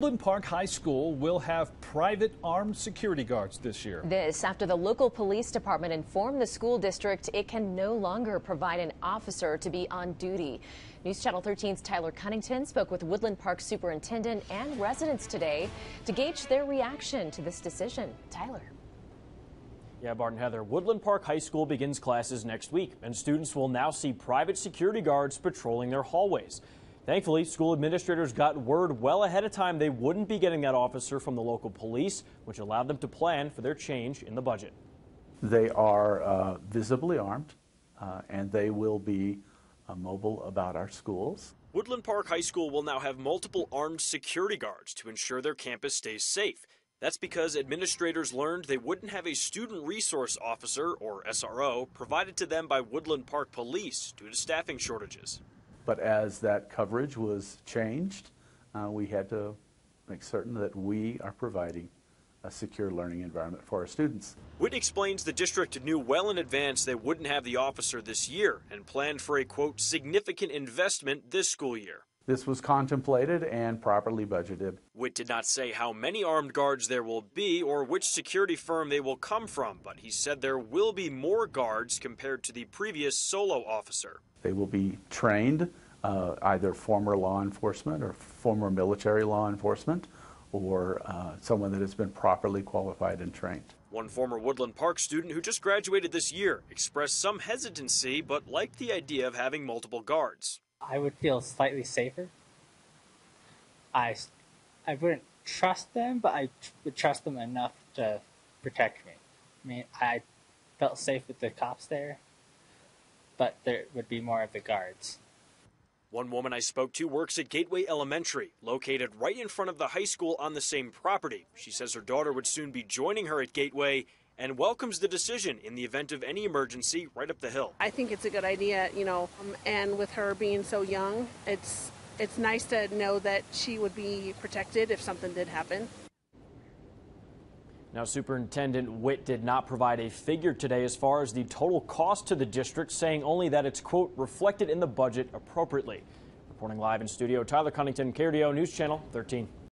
Woodland Park High School will have private armed security guards this year. This after the local police department informed the school district it can no longer provide an officer to be on duty. News Channel 13's Tyler Cunnington spoke with Woodland Park superintendent and residents today to gauge their reaction to this decision. Tyler. Yeah, Bart and Heather, Woodland Park High School begins classes next week, and students will now see private security guards patrolling their hallways. Thankfully, school administrators got word well ahead of time they wouldn't be getting that officer from the local police, which allowed them to plan for their change in the budget. They are uh, visibly armed, uh, and they will be uh, mobile about our schools. Woodland Park High School will now have multiple armed security guards to ensure their campus stays safe. That's because administrators learned they wouldn't have a student resource officer, or SRO, provided to them by Woodland Park Police due to staffing shortages. But as that coverage was changed, uh, we had to make certain that we are providing a secure learning environment for our students. Witt explains the district knew well in advance they wouldn't have the officer this year and planned for a quote significant investment this school year. This was contemplated and properly budgeted. Witt did not say how many armed guards there will be or which security firm they will come from, but he said there will be more guards compared to the previous solo officer. They will be trained, uh, either former law enforcement or former military law enforcement, or uh, someone that has been properly qualified and trained. One former Woodland Park student who just graduated this year expressed some hesitancy but liked the idea of having multiple guards. I would feel slightly safer. I, I wouldn't trust them, but I would trust them enough to protect me. I mean, I felt safe with the cops there, but there would be more of the guards. One woman I spoke to works at Gateway Elementary, located right in front of the high school on the same property. She says her daughter would soon be joining her at Gateway and welcomes the decision in the event of any emergency right up the hill. I think it's a good idea, you know, um, and with her being so young, it's it's nice to know that she would be protected if something did happen. Now, Superintendent Witt did not provide a figure today as far as the total cost to the district, saying only that it's, quote, reflected in the budget appropriately. Reporting live in studio, Tyler Cunnington, KRDO News Channel 13.